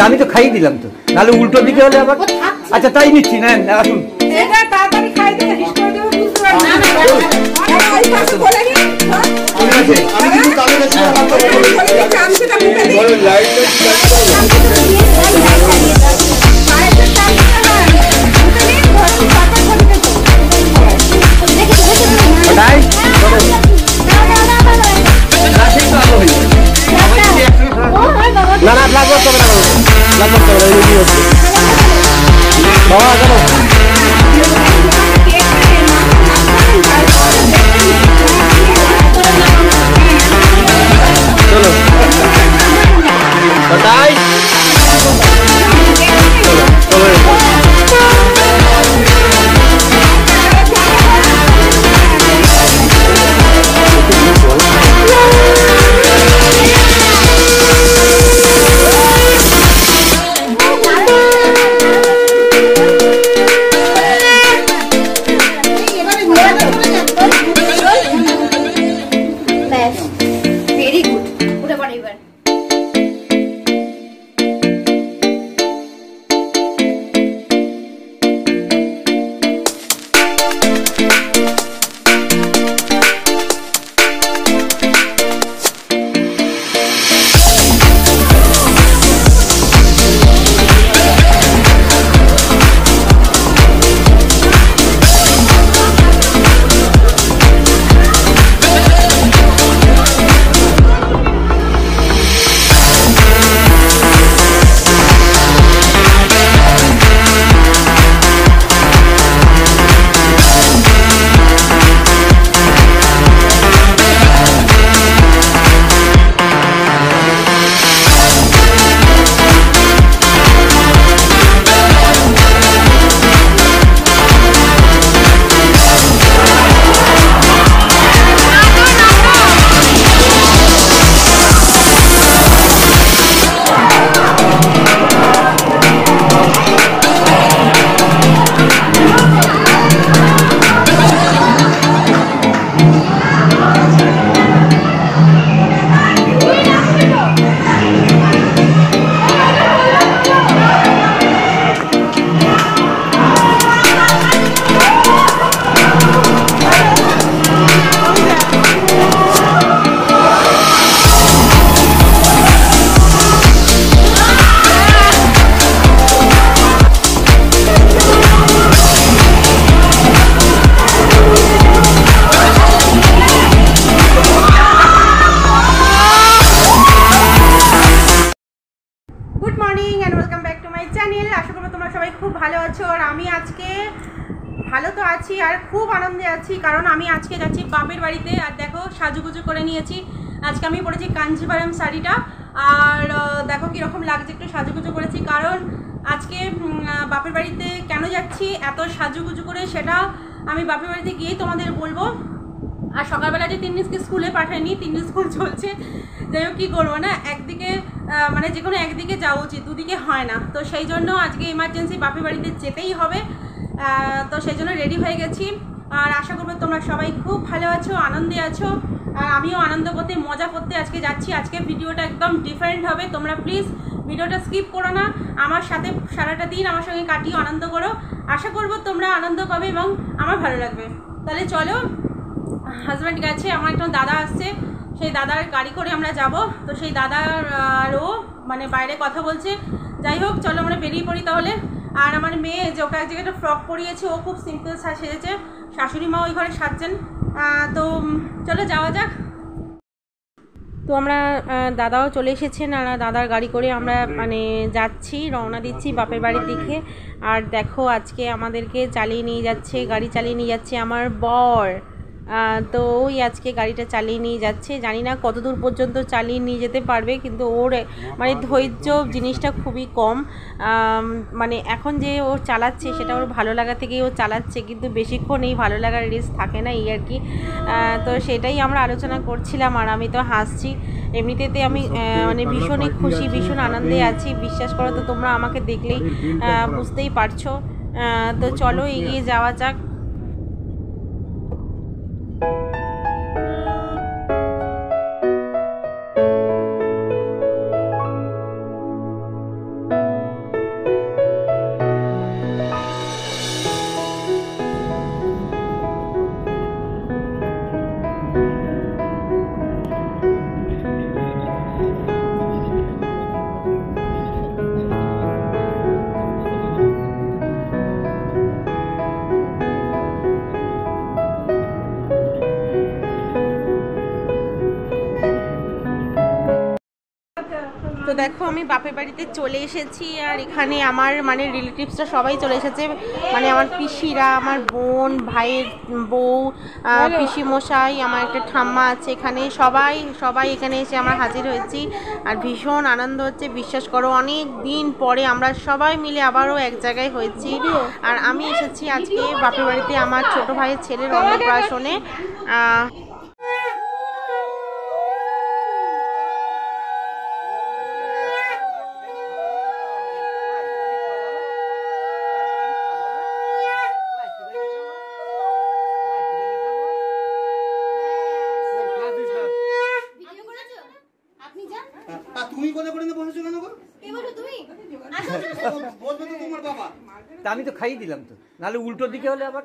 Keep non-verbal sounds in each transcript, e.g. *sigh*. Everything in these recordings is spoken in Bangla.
তা আমি তো খাইয়ে দিলাম তো নাহলে উল্টো দিকে হলে আবার আচ্ছা তাই নিচ্ছি না আসুন এটা তাড়াতাড়ি good morning and welcome back to my channel আশা করব তোমরা সবাই খুব ভালো আছো আর আমি আজকে ভালো তো আছি আর খুব আনন্দে আছি, কারণ আমি আজকে যাচ্ছি বাপের বাড়িতে আর দেখো সাজুগুজু করে নিয়েছি। আজকে আমি পরেছি কাঞ্জিভারম শাড়িটা আর দেখো কীরকম লাগছে একটু সাজুগুজু করেছি, কারণ আজকে বাপের বাড়িতে কেন যাচ্ছি, এত সাজুগুজু করে সেটা আমি বাপের বাড়িতে গিয়েই তোমাদের বলব। আর সকালবেলা যে তিন্নিসকে স্কুলে পাঠায়নি তিন্নি স্কুল চলছে যাই হোক, কী করব না? একদিকে মানে যে কোনো একদিকে যাওয়া উচিত, দুদিকে হয় না। তো সেই জন্য আজকে ইমার্জেন্সি বাপের বাড়িতে যেতেই হবে। তো সেই জন্য রেডি হয়ে গেছি। আর আশা করব তোমরা সবাই খুব ভালো আছো, আনন্দে আছো। আর আমিও আনন্দ করতে, মজা করতে আজকে যাচ্ছি। আজকে ভিডিওটা একদম ডিফারেন্ট হবে। তোমরা প্লিজ ভিডিওটা স্কিপ করো না। আমার সাথে সারাটা দিন আমার সঙ্গে কাটিয়ে আনন্দ করো। আশা করব তোমরা আনন্দ পাবে এবং আমার ভালো লাগবে। তাহলে চলো হাজব্যান্ড গেছে, আমার একটা দাদা আসছে। সেই দাদার গাড়ি করে আমরা যাব। তো সেই দাদার আর ও মানে বাইরে কথা বলছে। যাই হোক, চলো আমরা বেরিয়ে পড়ি তাহলে। আর আমার মেয়ে যে ওকে এক জায়গায় ফ্রক পরিয়েছে, ও খুব সিম্পল সেজেছে। শাশুড়ি মা ওই ঘরে সাজছেন। তো চলো যাওয়া যাক। তো আমরা দাদাও চলে এসেছেন আর দাদার গাড়ি করে আমরা মানে যাচ্ছি, রওনা দিচ্ছি বাপের বাড়ির দিকে। আর দেখো, আজকে আমাদেরকে চালিয়ে নিয়ে যাচ্ছে, গাড়ি চালিয়ে নিয়ে যাচ্ছে আমার বর। তো ওই আজকে গাড়িটা চালিয়ে নিয়ে যাচ্ছে। জানি না কত দূর পর্যন্ত চালিয়ে নিয়ে যেতে পারবে কিন্তু ওর মানে ধৈর্য জিনিসটা খুবই কম। মানে এখন যে ও চালাচ্ছে সেটা ওর ভালো লাগা থেকেই ও চালাচ্ছে কিন্তু বেশিক্ষণ এই ভালো লাগার রেস থাকে না এই আর কি। তো সেটাই আমরা আলোচনা করছিলাম আর আমি তো হাসছি। এমনিতেতে আমি মানে ভীষণই খুশি ভীষণ আনন্দে আছি। বিশ্বাস করো তো তোমরা আমাকে দেখলেই বুঝতেই পারছ। তো চলো এগিয়ে যাওয়া যাক। দেখো আমি বাপের বাড়িতে চলে এসেছি আর এখানে আমার মানে রিলেটিভসরা সবাই চলে এসেছে। মানে আমার পিসিরা আমার বোন ভাইয়ের বউ পিসি মশাই আমার একটা ঠাম্মা আছে এখানে। সবাই সবাই এখানে এসে আমরা হাজির হয়েছি আর ভীষণ আনন্দ হচ্ছে। বিশ্বাস করো অনেক দিন পরে আমরা সবাই মিলে আবারও এক জায়গায় হয়েছি। আর আমি এসেছি আজকে বাপের বাড়িতে আমার ছোট ভাইয়ের ছেলের অন্নপ্রাশনে আহ, ভিডিও করেছ আপনি যান তা তুমি কোথায় করে বসেছো কেন গো? কে বলো তুমি আসো আসো, আসো। বলবে তো তোমার বাবা তা আমি তো খাইয়ে দিলাম তো। নাহলে উল্টো দিকে হলে আবার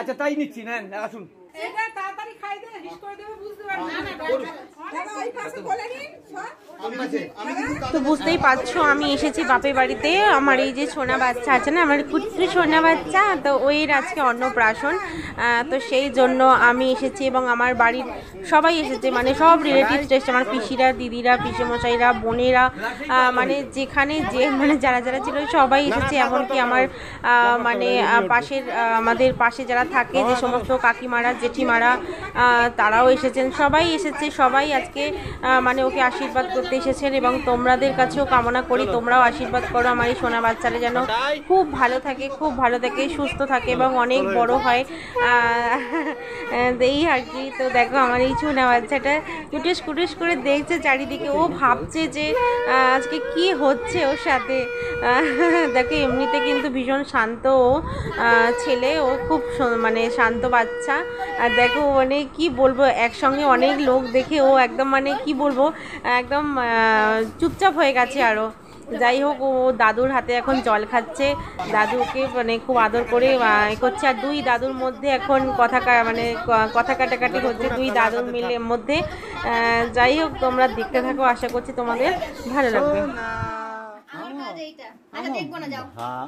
আচ্ছা তাই নিচ্ছি নেন আসুন। খাই দে হিস করে দেবে বুঝতে পারবি। না, না না, দাঁড়াও, দাদা ওই পাশে বলে নিন সব। আমি আছে আমি কিন্তু তো বুঝতেই পারছ আমি এসেছি বাপের বাড়িতে। আমার এই যে সোনা বাচ্চা আছে না আমার কুচু সোনা বাচ্চা তো ওইর আজকে অন্নপ্রাশন। তো সেই জন্য আমি এসেছি এবং আমার বাড়ির সবাই এসেছে মানে সব রিলেটিভস এসেছে আমার পিসিরা দিদিরা পিসিমশাইরা বোনেরা মানে যেখানে যে মানে যারা যারা ছিল সবাই এসেছে এমনকি আমার মানে পাশের আমাদের পাশে যারা থাকে যে সমস্ত কাকিমারা জেঠিমারা তারাও এসেছেন, সবাই এসেছে, সবাই আজকে মানে ওকে আশীর্বাদ করতে এসেছেন এবং তোমাদের কাছেও কামনা করি, তোমরাও আশীর্বাদ করো আমার এই সোনা বাচ্চারা যেন খুব ভালো থাকে, খুব ভালো থাকে, সুস্থ থাকে এবং অনেক বড় হয়। এই আর কি, তো দেখো আমার এই সোনা বাচ্চাটা কুটুস কুটুস করে দেখছে চারিদিকে, ও ভাবছে যে আজকে কি হচ্ছে ওর সাথে। দেখো, এমনিতে কিন্তু ভীষণ শান্ত ও ছেলে, ও খুব মানে শান্ত বাচ্চা। আর দেখো মানে কি বলব একসঙ্গে অনেক লোক দেখে ও একদম মানে কি বলব একদম চুপচাপ হয়ে গেছে আরও যাই হোক ও দাদুর হাতে এখন জল খাচ্ছে। দাদুকে মানে খুব আদর করে করছে। আর দুই দাদুর মধ্যে এখন কথা কা- মানে কথা কাটাকাটি হচ্ছে দুই দাদুর মিলে মধ্যে। যাই হোক তোমরা দেখতে থাকো আশা করছি তোমাদের ভালো লাগবে। আমার কাজ এইটা আচ্ছা দেখব না যাও হ্যাঁ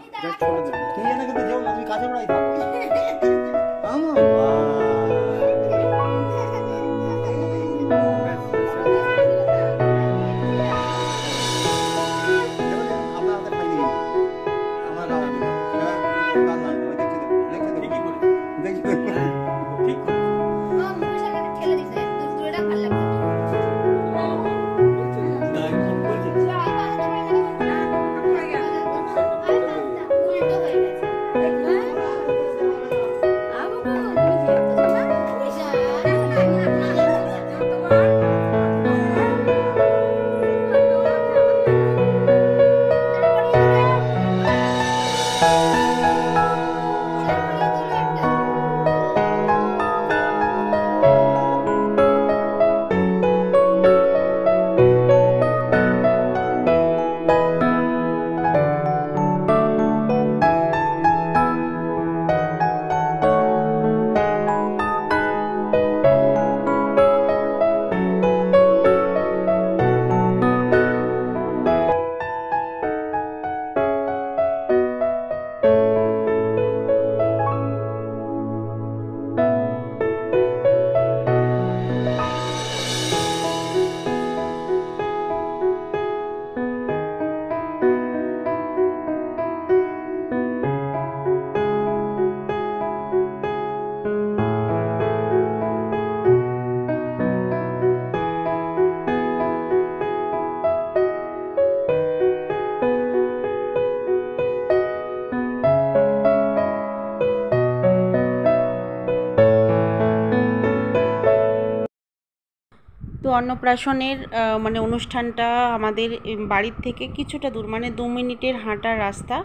অন্নপ্রাশনের মানে অনুষ্ঠানটা আমাদের বাড়ির থেকে কিছুটা দূর মানে দু মিনিটের হাঁটার রাস্তা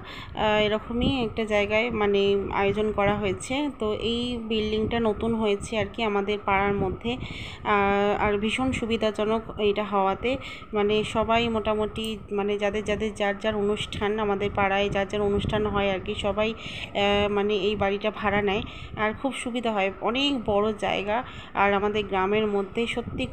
এরকমই একটা জায়গায় মানে আয়োজন করা হয়েছে। তো এই বিল্ডিংটা নতুন হয়েছে আর কি আমাদের পাড়ার মধ্যে। আর ভীষণ সুবিধাজনক এটা হওয়াতে মানে সবাই মোটামুটি মানে যাদের যাদের যার যার অনুষ্ঠান আমাদের পাড়ায় যার যার অনুষ্ঠান হয় আর কি, সবাই মানে এই বাড়িটা ভাড়া নেয়। আর খুব সুবিধা হয়। অনেক বড় জায়গা আর আমাদের গ্রামের মধ্যে সত্যি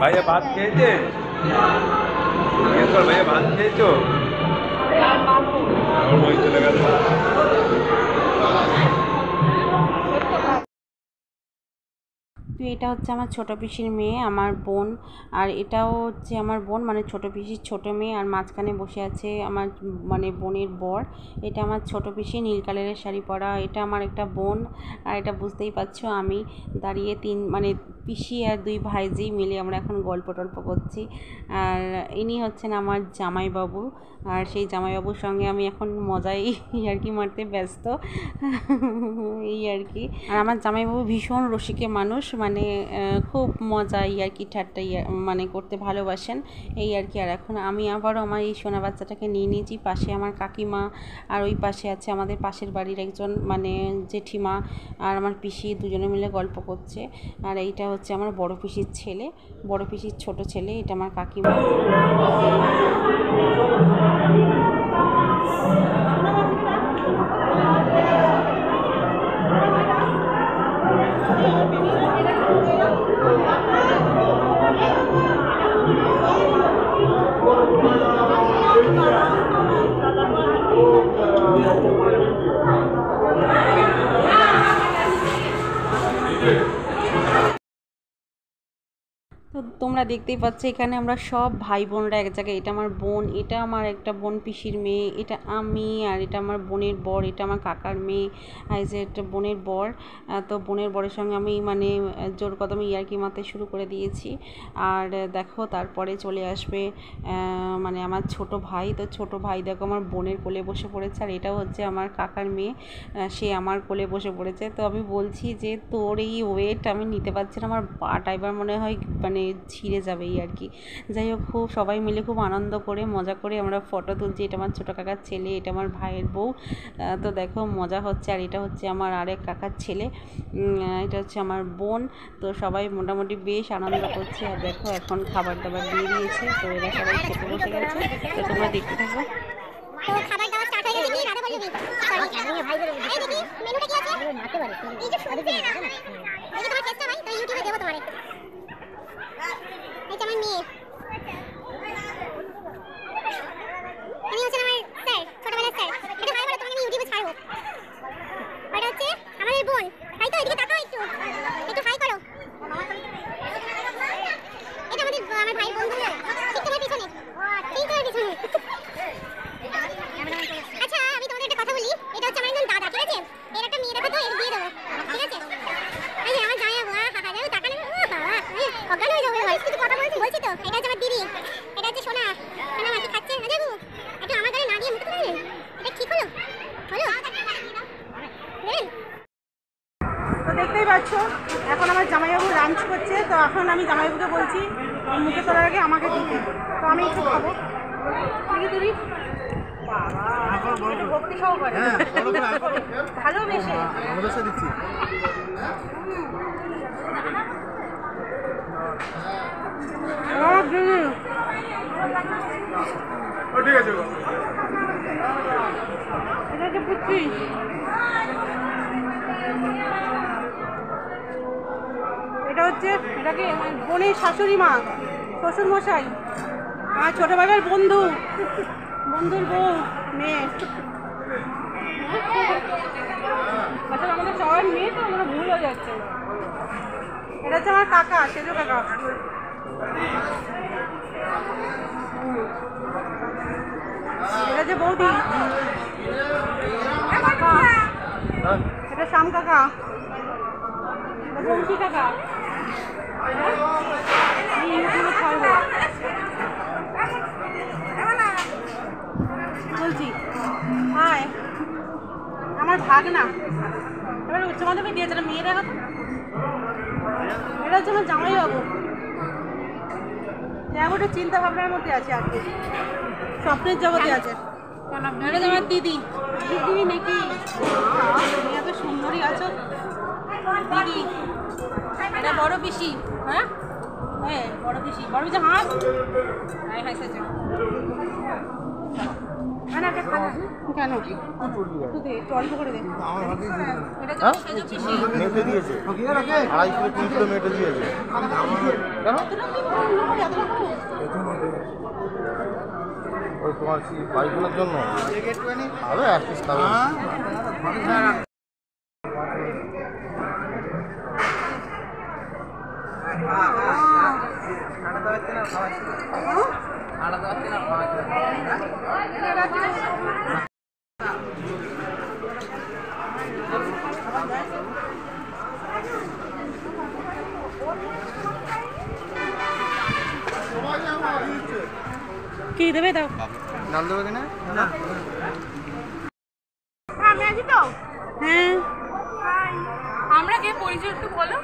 ભાઈએ ભાત કહેજે ભયંકર ભાઈએ ભાત કહેજો હોય તો લગાડવા তো এটা হচ্ছে আমার ছোটো পিসির মেয়ে, আমার বোন। আর এটাও হচ্ছে আমার বোন মানে ছোটো পিসির ছোটো মেয়ে। আর মাঝখানে বসে আছে আমার মানে বোনের বর। এটা আমার ছোটো পিসি, নীল কালারের শাড়ি পরা। এটা আমার একটা বোন। আর এটা বুঝতেই পারছ আমি দাঁড়িয়ে তিন মানে পিসি আর দুই ভাইজি মিলে আমরা এখন গল্প টল্প করছি। আর ইনি হচ্ছেন আমার জামাইবাবু। আর সেই জামাইবাবুর সঙ্গে আমি এখন মজাই *laughs* আর কি মারতে ব্যস্ত। *laughs* এই আর কি। আর আমার জামাইবাবু ভীষণ রসিকে মানুষ মানে খুব মজা এই আর কি ঠাট্টা মানে করতে ভালোবাসেন। এই আর কি, আর এখন আমি আবারও আমার এই সোনা বাচ্চাটাকে নিয়ে নিয়েছি। পাশে আমার কাকিমা আর ওই পাশে আছে আমাদের পাশের বাড়ির একজন মানে জেঠিমা আর আমার পিসি, দুজনে মিলে গল্প করছে। আর এইটা হচ্ছে আমার বড় পিসির ছেলে। বড় পিসির ছোট ছেলে, এটা আমার কাকিমা। তোমরা দেখতেই পাচ্ছ, এখানে আমরা সব ভাই বোনরা এক জায়গায়। এটা আমার বোন, এটা আমার একটা বোন পিসির মেয়ে, এটা আমি, আর এটা আমার বোনের বর, এটা আমার কাকার মেয়ে, আর যে একটা বোনের বর। তো বোনের বরের সঙ্গে আমি মানে জোর কদমে ইয়ার্কি মারতে শুরু করে দিয়েছি। আর দেখো, তারপরে চলে আসবে মানে আমার ছোট ভাই। তো ছোট ভাই দেখো, আমার বোনের কোলে বসে পড়েছে, আর এটাও হচ্ছে আমার কাকার মেয়ে সে আমার কোলে বসে পড়েছে। তো আমি বলছি যে তোর এই ওয়েট আমি নিতে পারছি না, আমার পাটা এবার মনে হয় মানে ছিঁড়ে যাবে এই আর কি। যাই হোক, খুব সবাই মিলে খুব আনন্দ করে মজা করে আমরা ফটো তুলছি। এটা আমার ছোটো কাকার ছেলে, এটা আমার ভাইয়ের বউ। তো দেখো মজা হচ্ছে আর এটা হচ্ছে আমার আরেক কাকার ছেলে। এটা হচ্ছে আমার বোন। তো সবাই মোটামুটি বেশ আনন্দ করছে। আর দেখো এখন খাবার দাবার দিয়ে দিয়েছে। তো এরা সবাই খেতে বসে গেছে। তো তোমরা দেখতে থাকো। এই যে না। এই যে তোমার চেষ্টা ভাই, তো ইউটিউবে দেবো তোমারে এই যে আমার মেয়ে ইনি হচ্ছেন আমার স্যার ছোটবেলার স্যার এটা ভাই বলে তোমাকে আমি ইউটিউবে ছাড়বো আর এটা হচ্ছে আমাদের বোন তাই তো এদিকে তাকাও একটু একটু হাই করো এটা আমাদের আমার ভাই বন্ধু ঠিক তোমার পিছনে ঠিক তোমার পিছনে আচ্ছা আমি তোমাদের একটা কথা বলি এটা হচ্ছে আমার একজন দাদা ঠিক আছে এর একটা মেয়ে দেখো তো এর বিয়ে দেবো ঠিক আছে এই যে আমার জামাই বাবা হাহা যাবে টাকা নেবে ও বাবা আমি অজ্ঞান হয়ে যাবে ভাই কিছু কথা বলছি বলছি তো এটা হচ্ছে আমার দিদি এটা হচ্ছে সোনা সোনা মাসি খাচ্ছে আরে বাবু একটু আমার গালে না দিয়ে মুখে তুলে এটা ঠিক হলো হলো দেবেন তো দেখতেই পাচ্ছ এখন আমার জামাইবাবু লাঞ্চ করছে তো এখন আমি জামাইবাবুকে বলছি মুখে তোলার আগে আমাকে দিতে তো আমি একটু খাব। তুই ভক্তি সহকারে। ভালোবেসে ভালোবেসে দিচ্ছি। ঠিক আছে এটা হচ্ছে এটা হচ্ছে এটাকে বোনের শাশুড়ি মা শ্বশুর মশাই আমার ছোটবেলার বন্ধু। বন্ধুর বউ মেয়ে। আসলে আমাদের সবার মেয়ে তো আমরা ভুল হয়ে যাচ্ছে। এটা হচ্ছে আমার কাকা সেজো কাকা। এটা যে বৌদি। কাকা এটা শ্যাম কাকা। এটা বংশী কাকা। ইউটিউবে ছাড়বো আমার ভাগ না। এবার উচ্চ মাধ্যমিক দিয়েছে মেয়ে দেখো তো। এটা হচ্ছে আমার জামাই বাবু একটু চিন্তা ভাবনার মধ্যে আছে আর কি। স্বপ্নের জগতে আছে। এটা তোমার দিদি। দিদি নাকি? তুমি এত সুন্দরী আছো। দিদি। এটা বড় পিসি। হ্যাঁ? হ্যাঁ বড় পিসি। বড় পিসি হাঁস হ্যাঁ হ্যাঁ কেন? একটু অল্প করে দে। মেটে দিয়েছে। আড়াই কিলো তিন কিলো মেটে দিয়েছে। কেন? ওই তোমার কি বাড়িগুলোর জন্য? আরে এক পিস খাবে। কি দেবে দাও? ডাল দেবে কিনা? আমি আছি তো? হ্যাঁ। আমরা কে পরিচয় একটু বলো।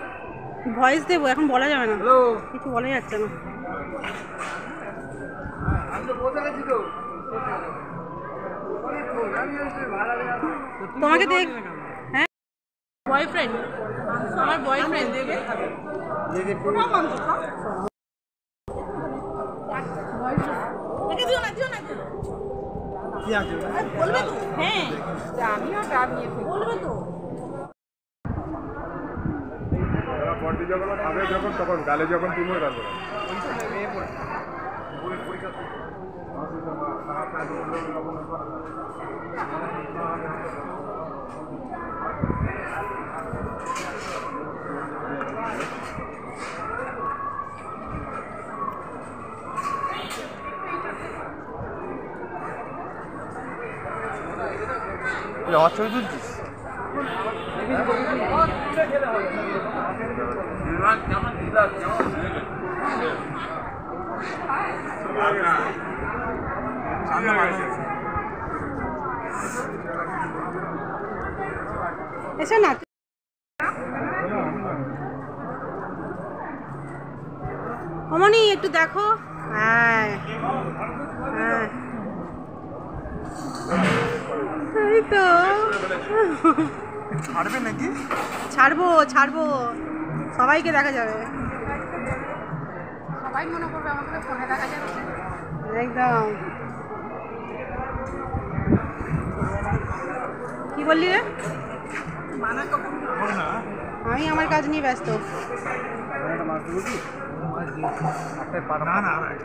ভয়েস দেবো এখন বলা যাবে না। কিছু বলা যাচ্ছে না। তোমাকে দেখ হ্যাঁ? বয়ফ্রেন্ড আমার বয়ফ্রেন্ড দেবে বলবে তো। হ্যাঁ। আমিও ডাব নিয়ে বলবে তো। বন্ডি যখন খাবে যখন তখন গালে যখন তারপরে আমার এসো না। অমনি একটু দেখো। হ্যাঁ। হ্যাঁ। এই তো। ছাড়বে নাকি? ছাড়বো ছাড়বো। সবাইকে দেখা যাবে। সবাই মনে করবে আমাকে ফোনে দেখা যাচ্ছে একদম। কি বললি রে? আমি আমার কাজ নিয়ে ব্যস্ত।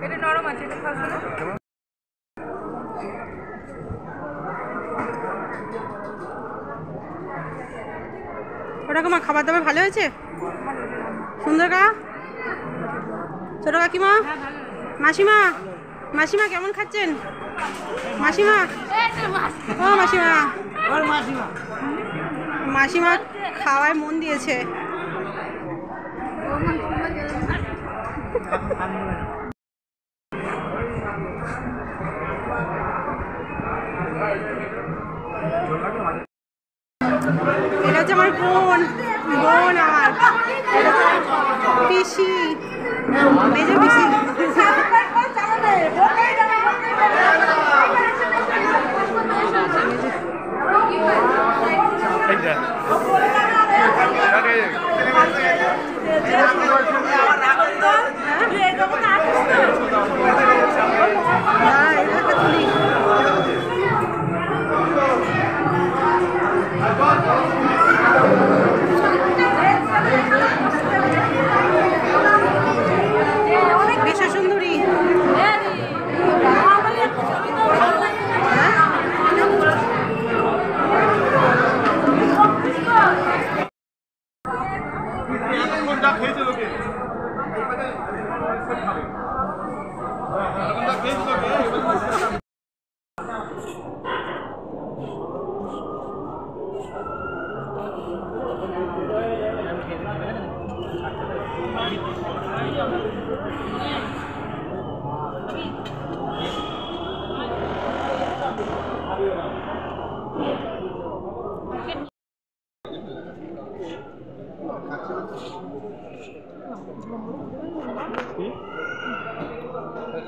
এটা নরম আছে এটা ওরকম খাবার দাবার ভালো হয়েছে? সুন্দর কা ছোট কাকিমা? মাসিমা? মাসিমা, কেমন খাচ্ছেন? মাসিমা? ও, মাসিমা। মাসিমা খাওয়ায় মন দিয়েছে। এটা আমার বোন বোন আমার এটা হচ্ছে আমার পিসি মেজো পিসি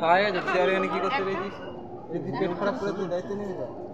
খায় যাচ্ছে আর এখানে কি করতে রেজিস যদি পেট খারাপ করে তো দায়িত্ব নিয়ে যায়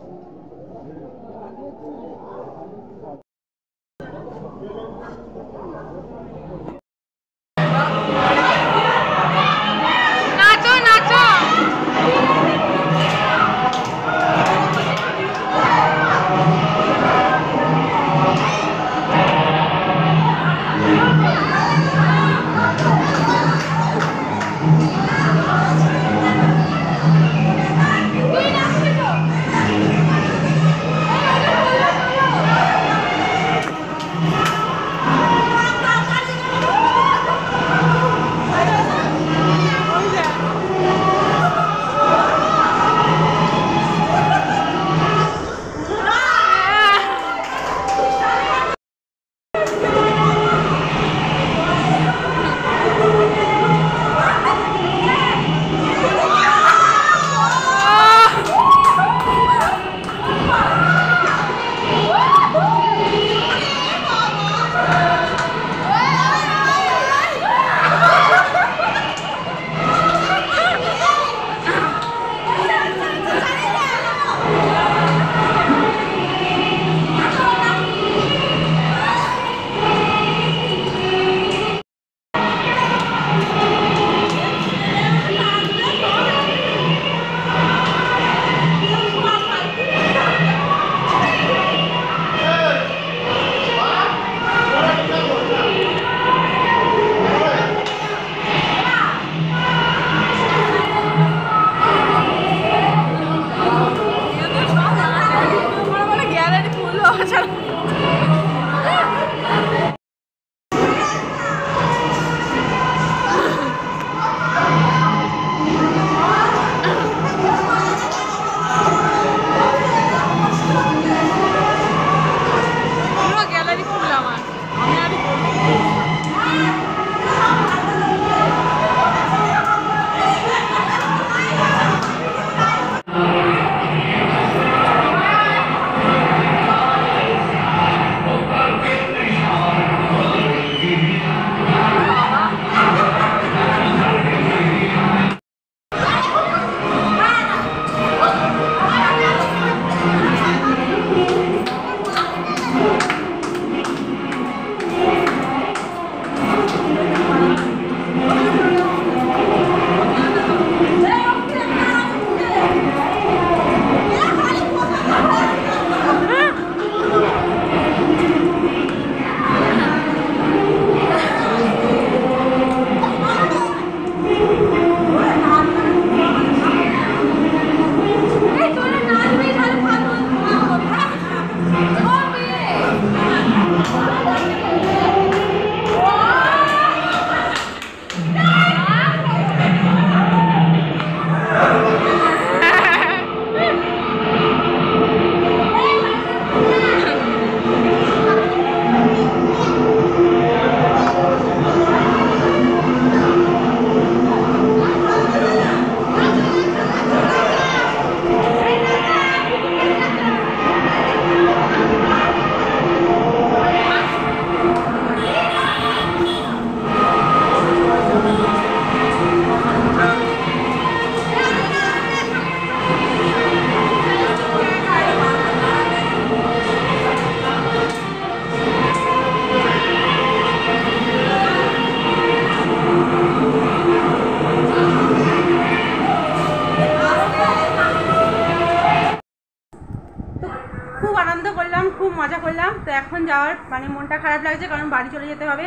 খারাপ লাগছে কারণ বাড়ি চলে যেতে হবে।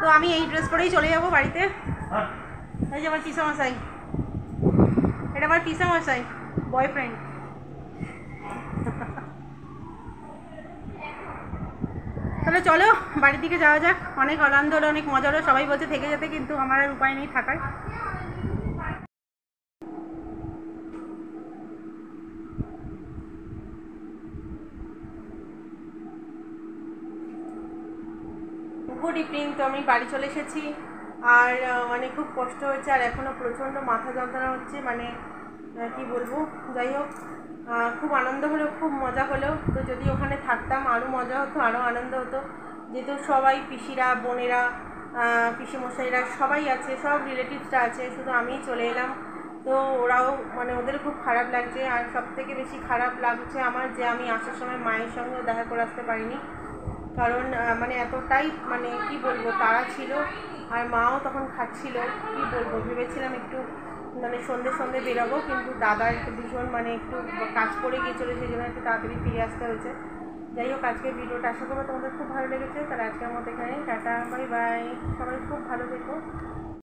তো আমি এই ড্রেস পরেই চলে যাব বাড়িতে। এই যে আমার পিসামশাই। এটা আমার পিসামশাই বয়ফ্রেন্ড তাহলে চলো, বাড়ির দিকে যাওয়া যাক। অনেক আনন্দ হলো, অনেক মজা হলো। সবাই বলছে থেকে যেতে, কিন্তু আমার আর উপায় নেই থাকার। গুড ইভিনিং তো আমি বাড়ি চলে এসেছি। আর মানে খুব কষ্ট হচ্ছে আর এখনও প্রচণ্ড মাথা যন্ত্রণা হচ্ছে মানে কি বলব? যাই হোক খুব আনন্দ হলো, খুব মজা হলো। তো যদি ওখানে থাকতাম আরও মজা হতো আরও আনন্দ হতো। যেহেতু সবাই পিসিরা, বোনেরা পিসেমশাইরা সবাই আছে, সব রিলেটিভসরা আছে, শুধু আমিই চলে এলাম। তো ওরাও মানে ওদের খুব খারাপ লাগছে। আর সব থেকে বেশি খারাপ লাগছে আমার যে আমি আসার সময় মায়ের সঙ্গেও দেখা করে আসতে পারিনি। কারণ মানে এতটাই মানে কি বলব তারা ছিল আর মাও তখন খাচ্ছিল, কি বলব, ভেবেছিলাম একটু মানে সন্ধে সন্ধে বেরোবো, কিন্তু দাদা একটু ভীষণ মানে একটু কাজ করে গিয়েছিল, সেই জন্য একটু তাড়াতাড়ি ফিরে আসতে হয়েছে। যাই হোক আজকে ভিডিওটা আশা করব তোমাদের খুব ভালো লেগেছে, তাহলে আজকের মতো এখানে টাটা, বাই বাই, সবাই খুব ভালো থেকো।